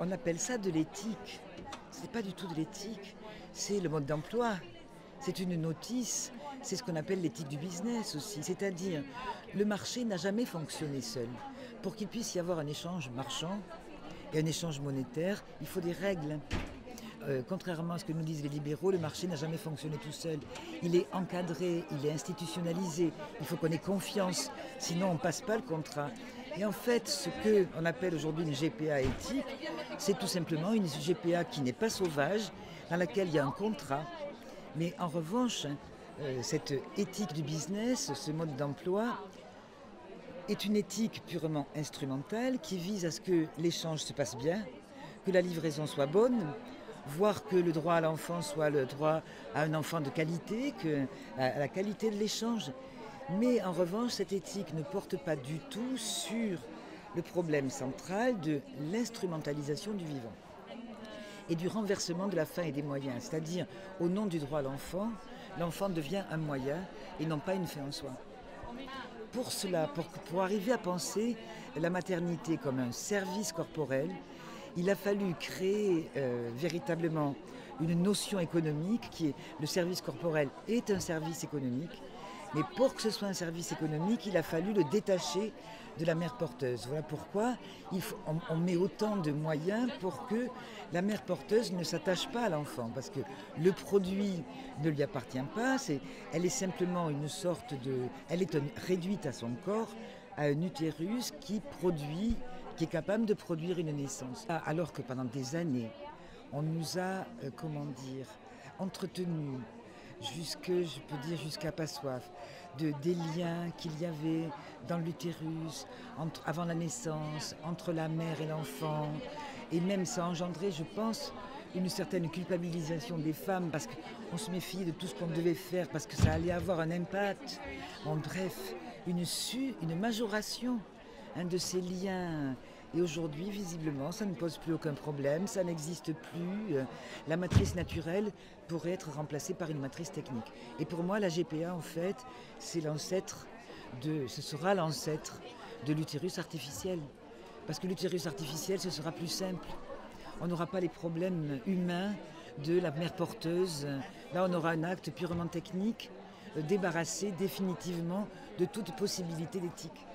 on appelle ça de l'éthique. Ce n'est pas du tout de l'éthique, c'est le mode d'emploi. C'est une notice, c'est ce qu'on appelle l'éthique du business aussi. C'est-à-dire, le marché n'a jamais fonctionné seul. Pour qu'il puisse y avoir un échange marchand et un échange monétaire, il faut des règles. Euh, contrairement à ce que nous disent les libéraux, le marché n'a jamais fonctionné tout seul. Il est encadré, il est institutionnalisé. Il faut qu'on ait confiance, sinon on ne passe pas le contrat. Et en fait, ce qu'on appelle aujourd'hui une GPA éthique, c'est tout simplement une GPA qui n'est pas sauvage, dans laquelle il y a un contrat. Mais en revanche, euh, cette éthique du business, ce mode d'emploi, est une éthique purement instrumentale qui vise à ce que l'échange se passe bien, que la livraison soit bonne, voir que le droit à l'enfant soit le droit à un enfant de qualité, que, à la qualité de l'échange. Mais en revanche, cette éthique ne porte pas du tout sur le problème central de l'instrumentalisation du vivant et du renversement de la fin et des moyens. C'est-à-dire, au nom du droit à l'enfant, l'enfant devient un moyen et non pas une fin en soi. Pour cela, pour, pour arriver à penser la maternité comme un service corporel, il a fallu créer euh, véritablement une notion économique qui est le service corporel est un service économique. Mais pour que ce soit un service économique, il a fallu le détacher de la mère porteuse. Voilà pourquoi on, met autant de moyens pour que la mère porteuse ne s'attache pas à l'enfant. Parce que le produit ne lui appartient pas, elle est simplement une sorte de... Elle est réduite à son corps, à un utérus qui produit qui est capable de produire une naissance. Alors que pendant des années, on nous a, euh, comment dire, entretenu jusque, je peux dire jusqu'à pas soif, de, des liens qu'il y avait dans l'utérus, avant la naissance, entre la mère et l'enfant, et même ça a engendré, je pense, une certaine culpabilisation des femmes parce qu'on se méfiait de tout ce qu'on devait faire, parce que ça allait avoir un impact. En bref, une, su, une majoration un de ces liens. Et aujourd'hui, visiblement, ça ne pose plus aucun problème, ça n'existe plus. La matrice naturelle pourrait être remplacée par une matrice technique. Et pour moi, la GPA, en fait, c'est l'ancêtre de, ce sera l'ancêtre de l'utérus artificiel. Parce que l'utérus artificiel, ce sera plus simple. On n'aura pas les problèmes humains de la mère porteuse. Là, on aura un acte purement technique, euh, débarrassé définitivement de toute possibilité d'éthique.